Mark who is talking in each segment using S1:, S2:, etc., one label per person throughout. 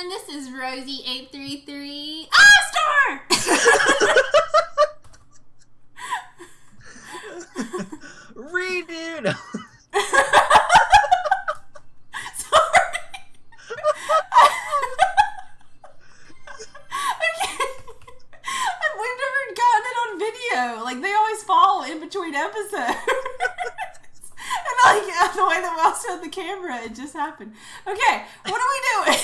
S1: everyone. This is Rosie833. Ah, star!
S2: Redo. No.
S1: Sorry. okay. We've never gotten it on video. Like, they always fall in between episodes. and, like, the way that we also had the camera, it just happened. Okay, what are we doing?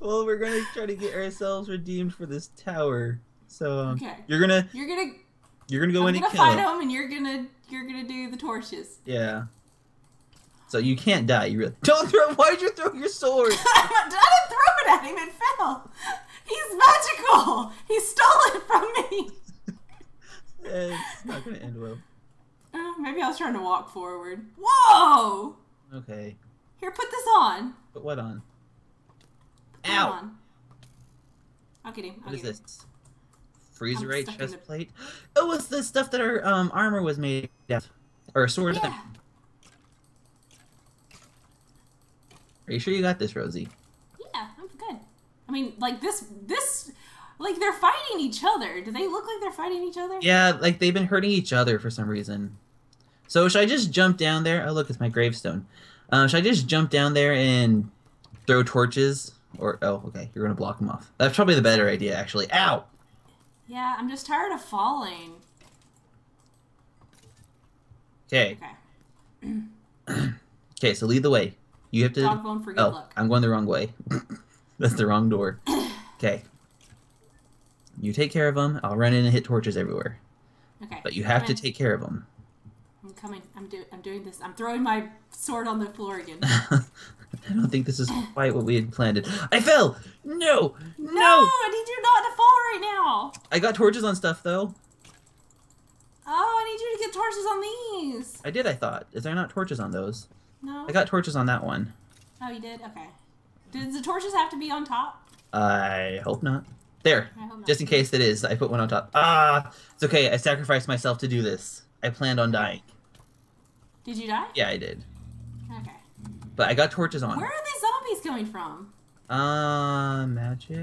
S2: well, we're gonna try ourselves redeemed for this tower. So um,
S1: Okay.
S2: you're gonna
S1: You're gonna,
S2: you're gonna go
S1: I'm
S2: in
S1: gonna
S2: and kill
S1: fight
S2: him.
S1: and you're gonna, you're gonna do the torches.
S2: Yeah. So you can't die. You really don't throw. Why'd you throw your sword?
S1: I didn't throw it at him. It fell. He's magical. He stole it from me.
S2: it's not gonna end well.
S1: Uh, maybe I was trying to walk forward. Whoa!
S2: Okay.
S1: Here, put this on.
S2: Put what on?
S1: Put
S2: Ow!
S1: on. I'll get him. I'll
S2: What is
S1: him.
S2: this? Frezarite
S1: stuck in
S2: chest
S1: the-
S2: plate. Oh, was the stuff that our um armor was made of, or sword.
S1: Yeah.
S2: Are you sure you got this, Rosie?
S1: Yeah, I'm good. I mean, like this, this, like they're fighting each other. Do they look like they're fighting each other?
S2: Yeah, like they've been hurting each other for some reason. So should I just jump down there? Oh, look, it's my gravestone. Uh, should I just jump down there and throw torches? Or oh, okay, you're gonna block them off. That's probably the better idea, actually. Ow!
S1: Yeah, I'm just tired of falling.
S2: Okay,
S1: Okay.
S2: okay. So lead the way. You have to.
S1: Dog bone for good
S2: oh,
S1: luck.
S2: I'm going the wrong way. That's the wrong door. Okay. You take care of them. I'll run in and hit torches everywhere.
S1: Okay.
S2: But you have to take care of them.
S1: I'm coming. I'm doing. I'm doing this. I'm throwing my sword on the floor again.
S2: I don't think this is quite what we had planned. I fell. No, no.
S1: No, I need you not to fall right now.
S2: I got torches on stuff though.
S1: Oh, I need you to get torches on these.
S2: I did. I thought. Is there not torches on those?
S1: No.
S2: I got torches on that one.
S1: Oh, you did. Okay. Did the torches have to be on top?
S2: I hope not. There.
S1: I hope not.
S2: Just in case it is, I put one on top. Ah, it's okay. I sacrificed myself to do this. I planned on dying.
S1: Did you die?
S2: Yeah, I did.
S1: Okay.
S2: But I got torches on.
S1: Where are these zombies coming from?
S2: Uh, magic,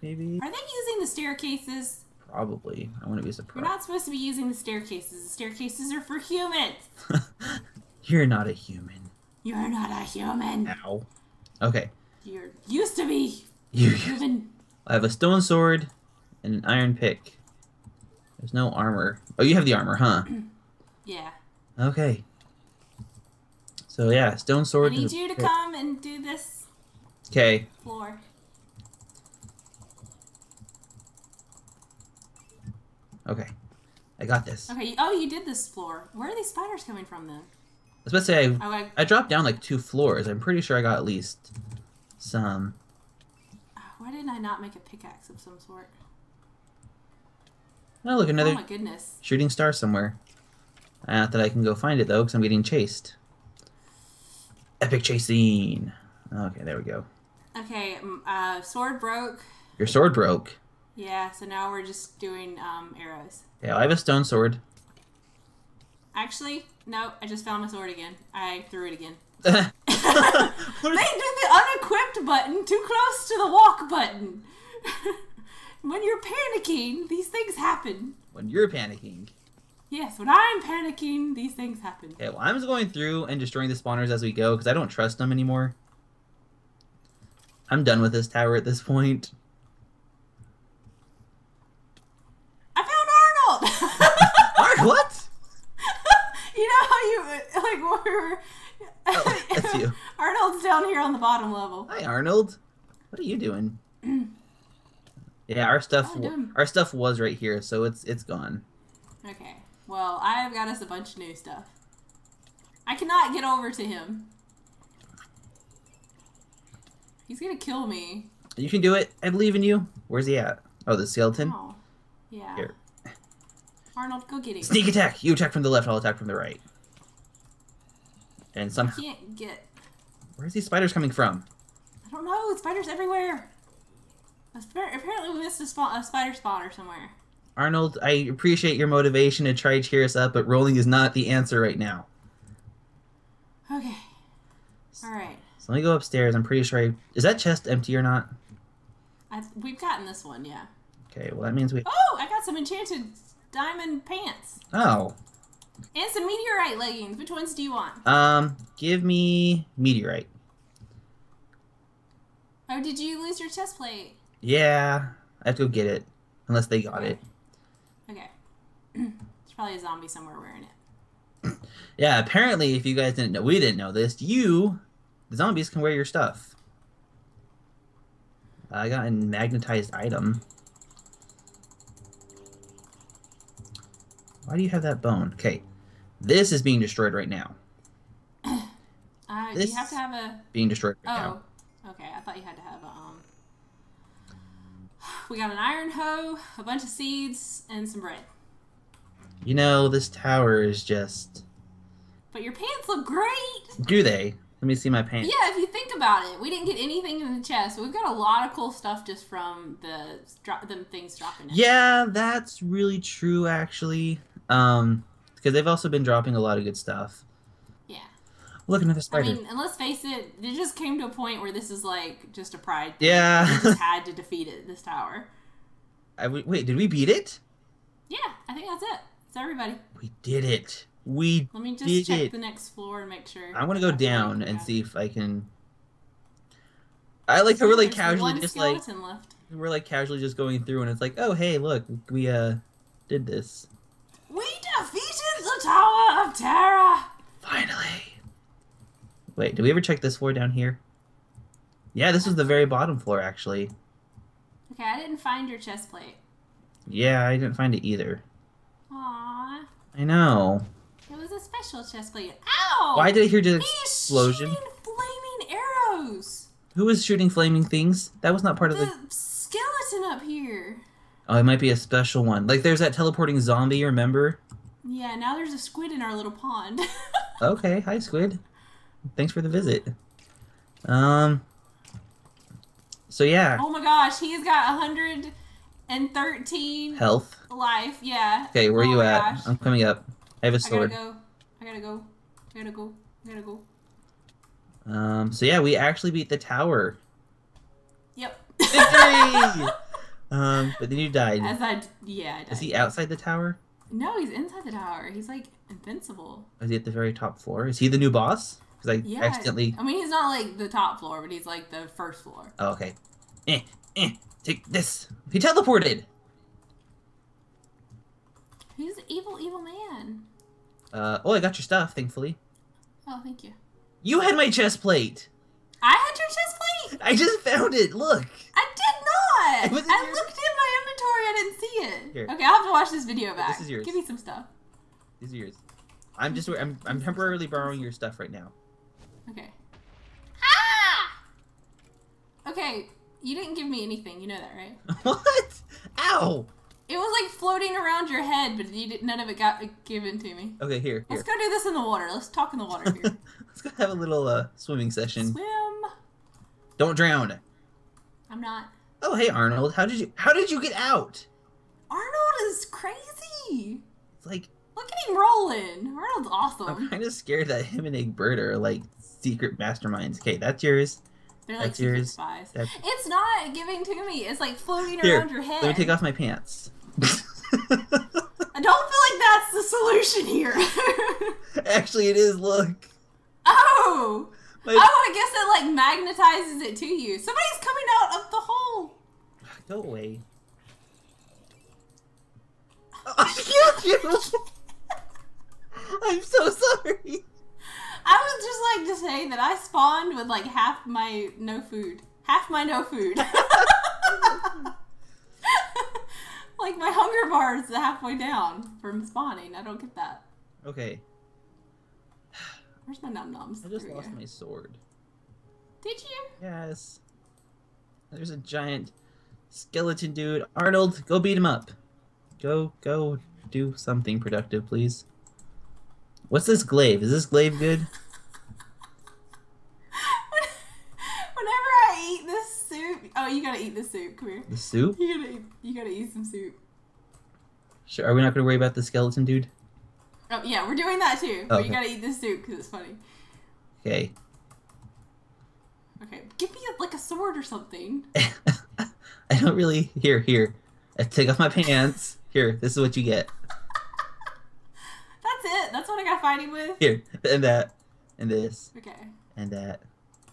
S2: maybe.
S1: Are they using the staircases?
S2: Probably. I want to be surprised.
S1: We're not supposed to be using the staircases. The staircases are for humans.
S2: You're not a human.
S1: You're not a human.
S2: Ow. Okay.
S1: You're used to be
S2: You.
S1: human.
S2: I have a stone sword and an iron pick. There's no armor. Oh, you have the armor, huh?
S1: Yeah.
S2: Okay. So yeah, stone sword.
S1: I need you to come and do this
S2: Okay.
S1: floor.
S2: Okay. I got this.
S1: Okay. Oh, you did this floor. Where are these spiders coming from then?
S2: I was about to say I,
S1: Oh, I,
S2: I dropped down like two floors. I'm pretty sure I got at least some.
S1: Uh, why didn't I not make a pickaxe of some sort?
S2: Oh, look, another
S1: Oh my goodness.
S2: shooting star somewhere. Uh, not that I can go find it though, because I'm getting chased. Epic chasing. Okay, there we go.
S1: Okay. Uh, sword broke.
S2: Your sword broke.
S1: Yeah. So now we're just doing um, arrows.
S2: Yeah, I have a stone sword.
S1: Actually, no. I just found my sword again. I threw it again. They did the unequipped button too close to the walk button. when you're panicking, these things happen.
S2: when you're panicking.
S1: Yes, when I'm panicking, these things happen.
S2: Okay, well, I'm just going through and destroying the spawners as we go because I don't trust them anymore. I'm done with this tower at this point.
S1: I found Arnold.
S2: Mark, what?
S1: you know how you like we were.
S2: Oh, that's you.
S1: Arnold's down here on the bottom level.
S2: Hi, Arnold. What are you doing? yeah, our stuff.
S1: Oh,
S2: our stuff was right here, so it's it's gone.
S1: Okay. Well, I have got us a bunch of new stuff. I cannot get over to him. He's gonna kill me.
S2: You can do it. I believe in you. Where's he at? Oh, the skeleton.
S1: Oh. Yeah.
S2: Here.
S1: Arnold, go get him.
S2: Sneak attack. You attack from the left. I'll attack from the right. And somehow,
S1: Can't get.
S2: where's these spiders coming from?
S1: I don't know. Spiders everywhere. Apparently, we missed a, spawn, a spider spawner somewhere.
S2: Arnold, I appreciate your motivation to try to cheer us up, but rolling is not the answer right now.
S1: Okay. All right.
S2: So let me go upstairs. I'm pretty sure I is that chest empty or not?
S1: I, we've gotten this one, yeah.
S2: Okay, well that means we.
S1: Oh, I got some enchanted diamond pants
S2: Oh,
S1: and some meteorite leggings. Which ones do you want?
S2: um, give me meteorite.
S1: Oh, did you lose your chest plate?
S2: Yeah, I have to go get it, unless they got it.
S1: There's probably a zombie somewhere wearing it.
S2: Yeah, apparently, if you guys didn't know, we didn't know this. You, the zombies, can wear your stuff. I got a magnetized item. Why do you have that bone? Okay, this is being destroyed right now.
S1: Uh,
S2: This-
S1: you have to have a.
S2: Being destroyed right now.
S1: Oh, okay. I thought you had to have a. Um. We got an iron hoe, a bunch of seeds, and some bread.
S2: You know, this tower is just.
S1: But your pants look great.
S2: Do they? Let me see my pants.
S1: Yeah, if you think about it, we didn't get anything in the chest. We've got a lot of cool stuff just from the dro- them things dropping. In.
S2: Yeah, that's really true, actually. Um, because they've also been dropping a lot of good stuff.
S1: Yeah.
S2: Look, another spider.
S1: I mean, and let's face it, it just came to a point where this is like just a pride. thing.
S2: Yeah.
S1: We just had to defeat it. This tower.
S2: I, wait, did we beat it?
S1: Yeah, I think that's it. It's everybody.
S2: We did it. We.
S1: Let me just check
S2: it.
S1: the next floor and make sure.
S2: I want to go
S1: I feel like
S2: down and see if I can. I like how we're like
S1: There's
S2: casually just like
S1: left.
S2: we're like casually just going through and it's like oh hey look we uh did this
S1: We defeated the Tower of Terror.
S2: finally. Wait, did we ever check this floor down here? Yeah, this was the very bottom floor actually.
S1: Okay, I didn't find your chest plate.
S2: Yeah, I didn't find it either.
S1: Aww,
S2: I know.
S1: it was a special chest plate. Ow!
S2: Why did I hear the explosion?
S1: shooting flaming arrows.
S2: Who was shooting flaming things? That was not part of
S1: The
S2: the.
S1: skeleton up here.
S2: Oh, it might be a special one. Like there's that teleporting zombie. Remember?
S1: Yeah, now there's a squid in our little pond.
S2: Okay, hi Squid. Thanks for the visit. Um. So yeah,
S1: oh my gosh, he's got 113
S2: health.
S1: life. Yeah.
S2: Okay, where
S1: oh
S2: you at?
S1: gosh.
S2: I'm coming up. I have a
S1: I gotta go. I gotta go. I gotta go. I gotta go.
S2: Um. So yeah, we actually beat the tower.
S1: Yep.
S2: Victory! um. But then you died.
S1: As I, yeah, I died.
S2: Is he outside the tower?
S1: No, he's inside the tower. He's like invincible.
S2: Is he at the very top floor? Is he the new boss? Because I
S1: Yeah.
S2: accidentally.
S1: I mean, he's not like the top floor, but he's like the first floor.
S2: Oh, okay. Eh, eh. Take this. He teleported.
S1: He's an evil, evil man.
S2: Uh. Oh, I got your stuff. Thankfully.
S1: Oh, thank you.
S2: You had my chest plate.
S1: I had your chest plate.
S2: I just found it. Look.
S1: I did not. I looked in my inventory. I didn't see it.
S2: Here.
S1: Okay, I'll have to watch this video back.
S2: This is yours.
S1: Give me some stuff.
S2: These are yours. I'm just. I'm. I'm temporarily borrowing your stuff right now.
S1: Okay. Ah! Okay, you didn't give me anything. You know that, right?
S2: what? Ow.
S1: It was like floating around your head, but you did, none of it got given to me.
S2: Okay. Here. Here.
S1: Let's go do this in the water. Let's talk in the water here.
S2: Let's go have a little uh, swimming session.
S1: Swim.
S2: Don't drown.
S1: I'm not.
S2: Oh, hey Arnold. How did you? How did you get out?
S1: Arnold is crazy.
S2: It's like
S1: Look at him rolling. Arnold's awesome.
S2: I'm kind of scared that him and Egbert are like secret masterminds. Okay, that's yours.
S1: They're like
S2: That's yours.
S1: spies.
S2: That's-
S1: It's not giving to me. It's like floating
S2: Here,
S1: around your head.
S2: Let me take off my pants.
S1: I don't feel like that's the solution here.
S2: Actually, it is. Look.
S1: oh.
S2: My-
S1: Oh, I guess it like magnetizes it to you. Somebody's coming out of the hole.
S2: Go away. I killed you. I'm so sorry.
S1: I would just like to say that I spawned with like half my no food. Half my no food. like my hunger bar is halfway down from spawning. I don't get that.
S2: Okay,
S1: Where's my num nums?
S2: I just lost my sword.
S1: Did you?
S2: Yes. There's a giant skeleton dude. Arnold, go beat him up. Go, go do something productive, please. What's this glaive? Is this glaive good?
S1: Whenever I eat this soup, oh, you gotta eat this soup. Come here.
S2: The soup?
S1: You gotta, eat, you gotta eat some soup.
S2: Sure. Are we not going to worry about the skeleton dude?
S1: Oh yeah, we're doing that too. But
S2: Okay.
S1: you gotta eat this soup because it's funny.
S2: Okay.
S1: Okay, give me like a sword or something.
S2: I don't really. Here, here. I take off my pants. Here, this is what you get.
S1: That's what I got fighting with.
S2: Here, and that, and this,
S1: Okay.
S2: and that,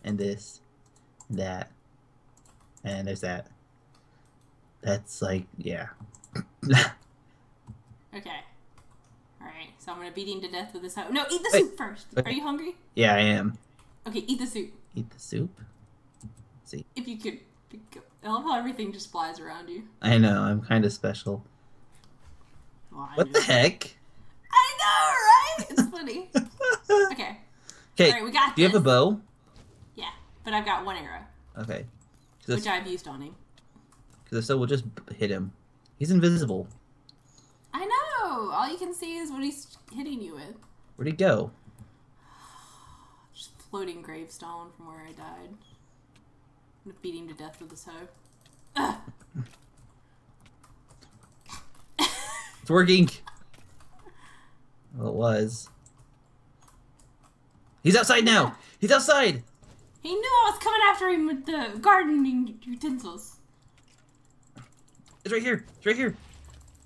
S2: and this, and that, and there's that. That's like, yeah.
S1: Okay. All right. So I'm gonna beat him to death with this. No, eat the
S2: Wait.
S1: soup first.
S2: Wait.
S1: Are you hungry?
S2: yeah, I am.
S1: Okay, eat the soup.
S2: Eat the soup. See?
S1: If you could. I love how everything just flies around you.
S2: I know, I'm kind of special.
S1: Well,
S2: What the heck?
S1: I know, right? It's funny. Okay.
S2: Okay,
S1: All right, we got
S2: do you have a bow?
S1: Yeah, but I've got one arrow,
S2: Okay.
S1: which I've used on him.
S2: if so, we'll just hit him. He's invisible.
S1: I know. All you can see is what he's hitting you with.
S2: Where'd he go?
S1: Just floating gravestone from where I died. I'm gonna beat him to death with this hoe.
S2: It's working. Well, it was. He's outside now. He's outside.
S1: He knew I was coming after him with the gardening utensils.
S2: It's right here. It's right here.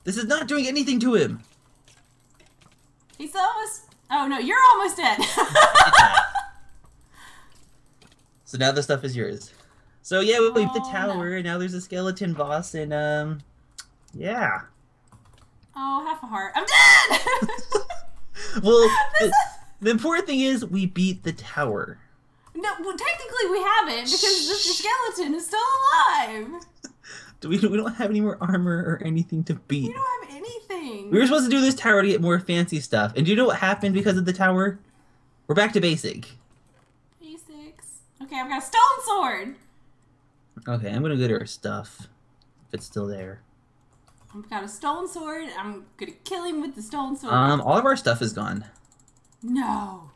S2: This is not doing anything to him.
S1: He's almost. Oh no, you're almost dead.
S2: So now the stuff is yours. So yeah, we leave the
S1: Oh,
S2: tower,
S1: no.
S2: and now there's a skeleton boss, and um, yeah.
S1: Oh, half a heart. I'm dead.
S2: Well, the, the important thing is we beat the tower.
S1: no, well, technically we haven't because the skeleton is still alive.
S2: Do we? We don't have any more armor or anything to beat.
S1: We don't have anything.
S2: We were supposed to do this tower to get more fancy stuff, and do you know what happened because of the tower? We're back to basic.
S1: Basics. Okay, I've got a stone sword.
S2: Okay, I'm gonna go to our stuff. If it's still there.
S1: I've got a stone sword. I'm gonna kill him with the stone sword.
S2: Um, all of our stuff is gone.
S1: no.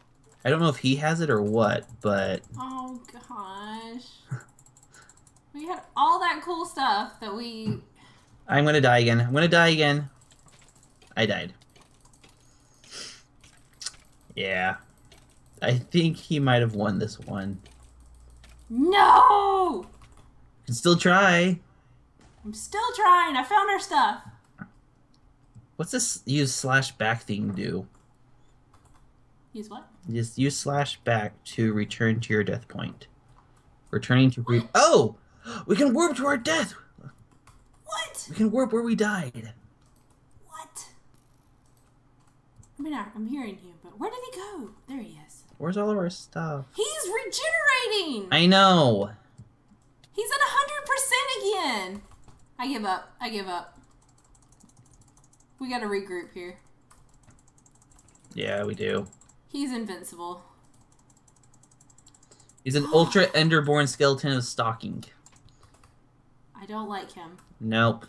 S2: I don't know if he has it or what, but
S1: Oh gosh. we had all that cool stuff that we.
S2: I'm gonna die again. I'm gonna die again. I died. Yeah. I think he might have won this one.
S1: No!
S2: Can still try.
S1: I'm still trying. I found our stuff.
S2: What's this use slash back thing do?
S1: Use what?
S2: Just use slash back to return to your death point. Returning to re- Oh! We can warp to our death!
S1: What?
S2: We can warp where we died.
S1: What? I mean, I- I'm hearing you, but where did he go? There he is.
S2: Where's all of our stuff?
S1: He's regenerating.
S2: I know.
S1: He's at hundred percent again. I give up. I give up. We gotta regroup here.
S2: Yeah, we do.
S1: He's invincible.
S2: He's an ultra enderborn skeleton of stalking.
S1: I don't like him.
S2: Nope.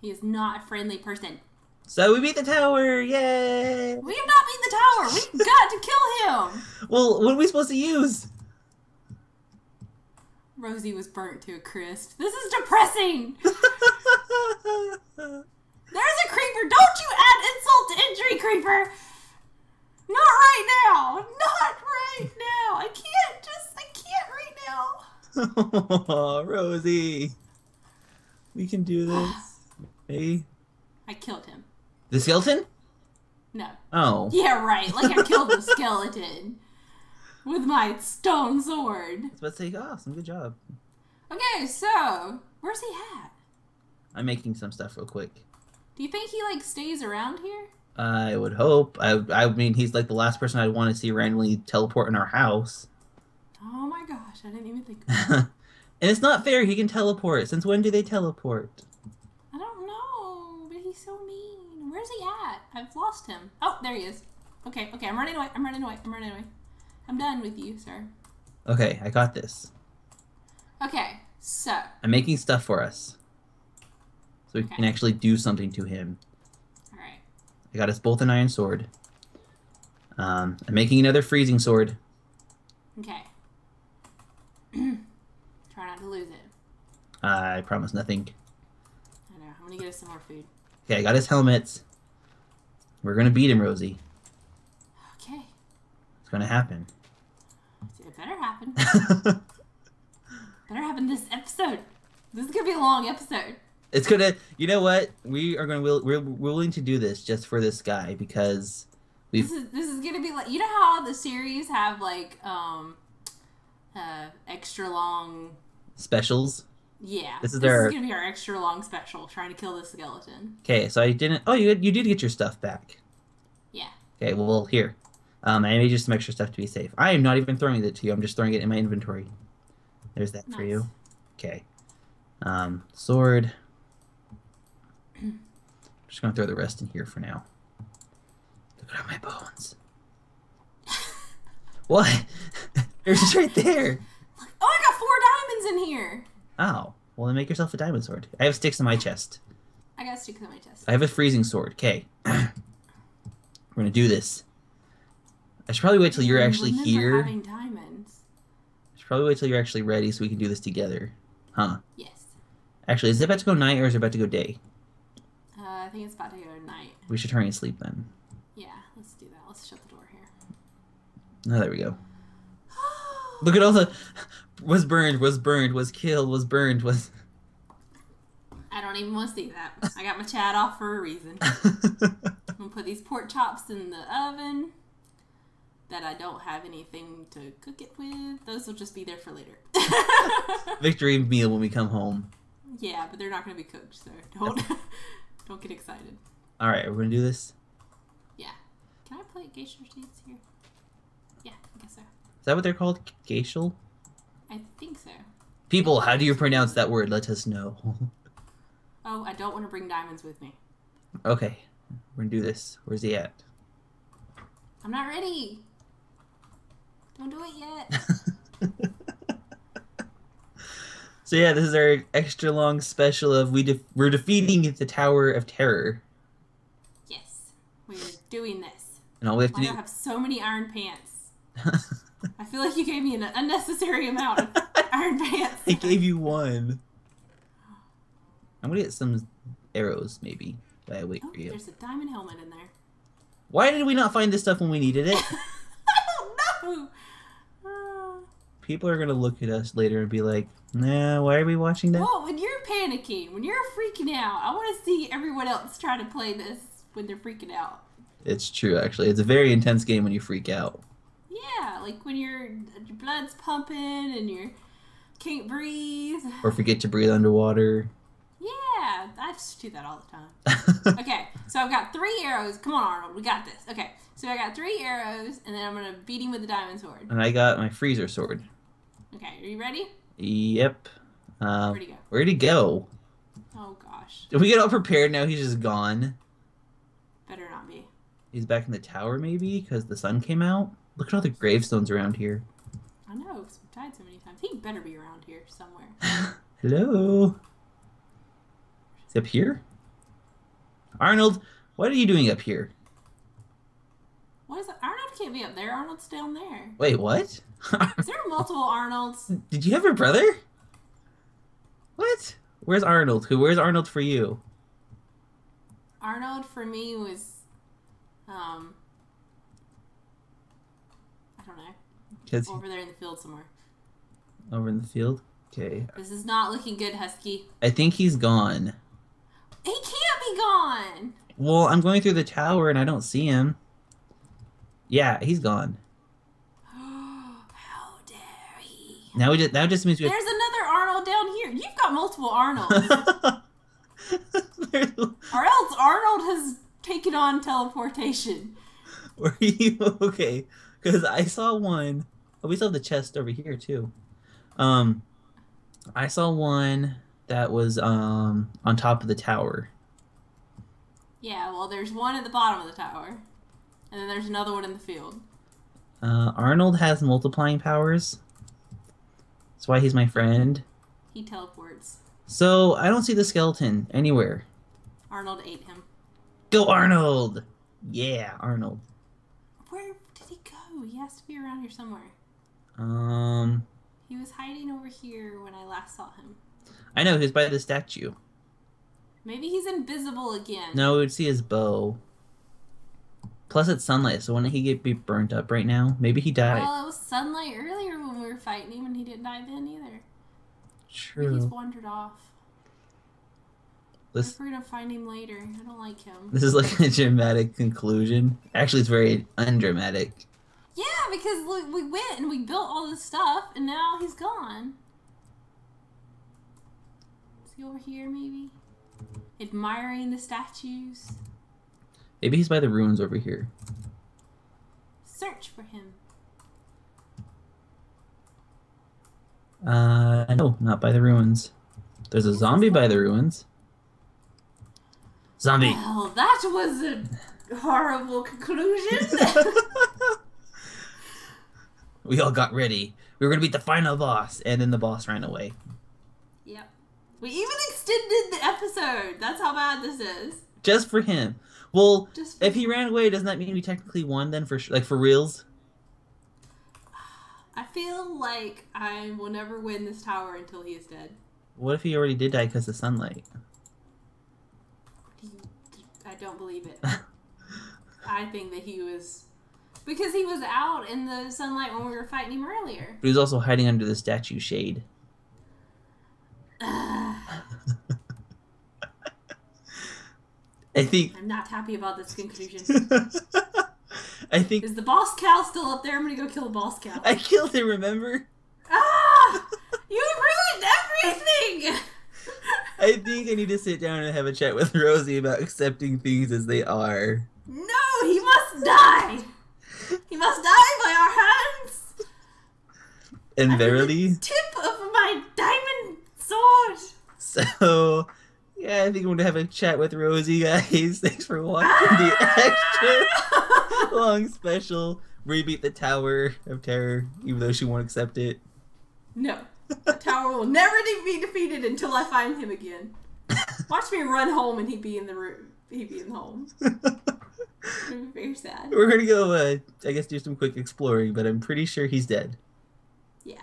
S1: He is not a friendly person.
S2: So we beat the tower! Yay!
S1: We have not beaten the tower. We've got to kill him.
S2: Well, what are we supposed to use?
S1: Rosie was burnt to a crisp. This is depressing. There's a creeper. Don't you add insult to injury, creeper. Not right now. Not right now. I can't just. I can't right now.
S2: Rosie. We can do this. Hey.
S1: I killed him.
S2: The skeleton?
S1: No.
S2: Oh.
S1: Yeah, right. Like I killed the skeleton with my stone sword.
S2: I was about to say, awesome, good job.
S1: Okay, so where's he at?
S2: I'm making some stuff real quick.
S1: Do you think he like stays around here?
S2: I would hope. I I mean, he's like the last person I'd want to see randomly teleport in our house.
S1: Oh my gosh, I didn't even think.
S2: and it's not fair. He can teleport. Since when do they teleport?
S1: I don't know, but he's so mean. Where's he at? I've lost him. Oh, there he is. Okay, okay, I'm running away. I'm running away. I'm running away. I'm done with you, sir.
S2: Okay, I got this.
S1: Okay, so
S2: I'm making stuff for us. So we
S1: Okay.
S2: can actually do something to him.
S1: all right.
S2: I got us both an iron sword. Um, I'm making another freezing sword.
S1: Okay. Try not to lose it.
S2: I promise nothing.
S1: I know. I'm gonna get us some more food.
S2: Okay, I got his helmets. We're gonna beat him, Rosie. Gonna happen.
S1: It better happen. Better happen happen this episode. This is gonna be a long episode.
S2: It's gonna. You know what? We are gonna. We're, we're willing to do this just for this guy because we've.
S1: This is this is gonna be like you know how the series have like um uh extra long
S2: specials.
S1: yeah.
S2: This is
S1: this
S2: our-
S1: is gonna be our extra long special trying to kill the skeleton.
S2: Okay, so I didn't. Oh, you you did get your stuff back.
S1: Yeah.
S2: Okay, well here, um, I made just some extra stuff to be safe. I am not even throwing it to you. I'm just throwing it in my inventory. There's that for you. Okay, um, sword. just gonna throw the rest in here for now. Look at all my bones. what? They're just right there.
S1: Oh, I got four diamonds in here.
S2: Oh, well then make yourself a diamond sword. I have sticks in my chest.
S1: I got sticks on my chest.
S2: I have a freezing sword. Okay. We're gonna do this. I should probably wait till you're actually here.
S1: Having diamonds.
S2: I should probably wait till you're actually ready so we can do this together. Huh.
S1: Yes.
S2: Actually, is it about to go night or is it about to go day?
S1: Uh, I think it's about to go night.
S2: We should hurry and sleep then.
S1: Yeah, let's do that. Let's shut the door here.
S2: Oh, there we go. Look at all the was burned, was burned, was killed, was burned, was
S1: I don't even want to see that. I got my chat off for a reason. I'm gonna put these pork chops in the oven that I don't have anything to cook it with. Those will just be there for later.
S2: victory meal when we come home.
S1: yeah, but they're not gonna be cooked, so don't don't get excited.
S2: All right, we're gonna do this.
S1: Yeah. Can I play geisha seeds here? Yeah, I guess so.
S2: Is that what they're called? Gacial?
S1: I think so.
S2: People, how do you pronounce that word? Let us know.
S1: Oh, I don't want to bring diamonds with me.
S2: okay, we're gonna do this. Where's he at?
S1: I'm not ready. Don't do it yet.
S2: So yeah, this is our extra long special of we we're defeating the Tower of Terror,
S1: yes, we're doing this.
S2: and all we have
S1: Why
S2: to
S1: do I have so many iron pants? I feel like you gave me an unnecessary amount of iron pants.
S2: I gave you one. I'm gonna get some arrows, maybe. While I wait
S1: Oh,
S2: for you.
S1: there's a diamond helmet in there.
S2: Why did we not find this stuff when we needed it?
S1: I don't know. Uh,
S2: People are gonna look at us later and be like, "Nah, why are we watching that?"
S1: well, when you're panicking, when you're freaking out, I want to see everyone else try to play this when they're freaking out.
S2: It's true, actually. It's a very intense game when you freak out.
S1: Yeah, like when your your blood's pumping and you can't breathe.
S2: Or forget to breathe underwater.
S1: Yeah, I just do that all the time. Okay, so I've got three arrows. Come on, Arnold, we got this. Okay, so I got three arrows, and then I'm gonna beat him with the diamond sword.
S2: and I got my freezer sword.
S1: Okay, are you ready?
S2: Yep. Um,
S1: Where'd he go?
S2: where'd he go?
S1: Oh gosh,
S2: Did we get all prepared now? He's just gone.
S1: better not be.
S2: He's back in the tower, maybe, because the sun came out. Look at all the gravestones around here.
S1: I know, 'cause we've died so many times. He better be around here somewhere.
S2: Hello. Is up here? Arnold, what are you doing up here?
S1: What is it? Arnold can't be up there. Arnold's down there.
S2: Wait, what?
S1: Is there multiple Arnolds?
S2: Did you have a brother? What? Where's Arnold? Who? Where's Arnold for you?
S1: Arnold for me was, um, I don't know, over there in the field somewhere.
S2: over in the field. Okay,
S1: This is not looking good, Husky.
S2: I think he's gone.
S1: He can't be gone.
S2: Well, I'm going through the tower and I don't see him. Yeah, he's gone.
S1: How dare he?
S2: Now we just that just means we.
S1: There's another Arnold down here. You've got multiple Arnolds. Or else Arnold has taken on teleportation.
S2: Were you okay? Because I saw one. Oh, we have the chest over here too. Um, I saw one that was um on top of the tower.
S1: Yeah, well, there's one at the bottom of the tower. And then there's another one in the field.
S2: Uh, Arnold has multiplying powers. That's why he's my friend.
S1: He teleports.
S2: So I don't see the skeleton anywhere.
S1: Arnold ate him.
S2: Go Arnold! Yeah, Arnold.
S1: Where did he go? He has to be around here somewhere.
S2: Um,
S1: He was hiding over here when I last saw him.
S2: I know he's by the statue.
S1: Maybe he's invisible again.
S2: No, we would see his bow. Plus, it's sunlight, so wouldn't he get be burnt up right now? Maybe he died.
S1: Well, it was sunlight earlier when we were fighting him, and he didn't die then either. Maybe he's wandered off.
S2: This
S1: We're gonna find him later. I don't like him.
S2: this is like a dramatic conclusion. Actually, it's very undramatic.
S1: Yeah, because look, we went and we built all this stuff, and now he's gone. Is he over here, maybe? Admiring the statues.
S2: Maybe he's by the ruins over here.
S1: Search for him.
S2: Uh, no, not by the ruins. There's a zombie by the ruins. Zombie.
S1: Well, that was a horrible conclusion.
S2: we all got ready. We were gonna beat the final boss, and then the boss ran away.
S1: yep. We even extended the episode. That's how bad this is.
S2: Just for him. Well,
S1: Just for
S2: if he ran away, doesn't that mean we technically won then? For sh- like for reals?
S1: I feel like I will never win this tower until he is dead.
S2: What if he already did die because of sunlight?
S1: I don't believe it. I think that he was because he was out in the sunlight when we were fighting him earlier.
S2: But he was also hiding under the statue shade. I think.
S1: I'm not happy about this conclusion.
S2: I think
S1: Is the boss cow still up there? I'm gonna go kill the boss cow.
S2: I killed him. Remember?
S1: Ah! You ruined everything!
S2: I think I need to sit down and have a chat with Rosie about accepting things as they are.
S1: No, he must die! He must die by our hands!
S2: And verily,
S1: tip of my diamond sword!
S2: so yeah, I think I'm gonna have a chat with Rosie, guys. Thanks for watching the extra long special. where you beat the Tower of Terror, even though she won't accept it.
S1: No. The tower will never be defeated until I find him again. Watch me run home and he'd be in the room. He'd be in the home. Very sad.
S2: We're gonna go, uh, I guess, do some quick exploring, but I'm pretty sure he's dead.
S1: Yeah.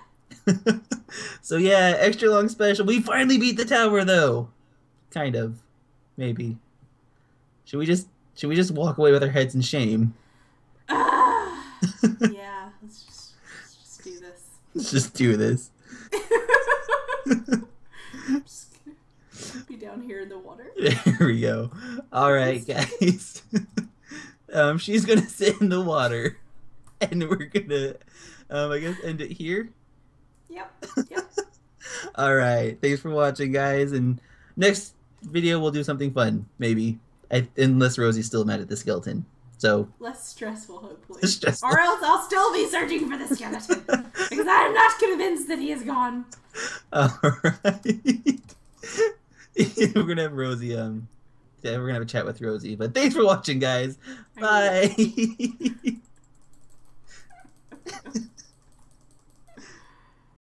S2: so yeah, extra long special. We finally beat the tower, though. Kind of, maybe. Should we just should we just walk away with our heads in shame?
S1: Ah, yeah, let's just, let's just do this.
S2: Let's just do this.
S1: Be down here in the water.
S2: There we go. All right, guys. um, she's gonna sit in the water, and we're gonna, um, I guess, end it here.
S1: Yep. Yep.
S2: All right. Thanks for watching, guys. And next video we'll do something fun, maybe. I, unless Rosie's still mad at the skeleton. So
S1: Less stressful, hopefully.
S2: just.
S1: Or else I'll still be searching for the skeleton. Because I'm not convinced that he is gone.
S2: All right. we're gonna have Rosie. Um, yeah, we're gonna have a chat with Rosie. But thanks for watching, guys.
S1: I
S2: Bye.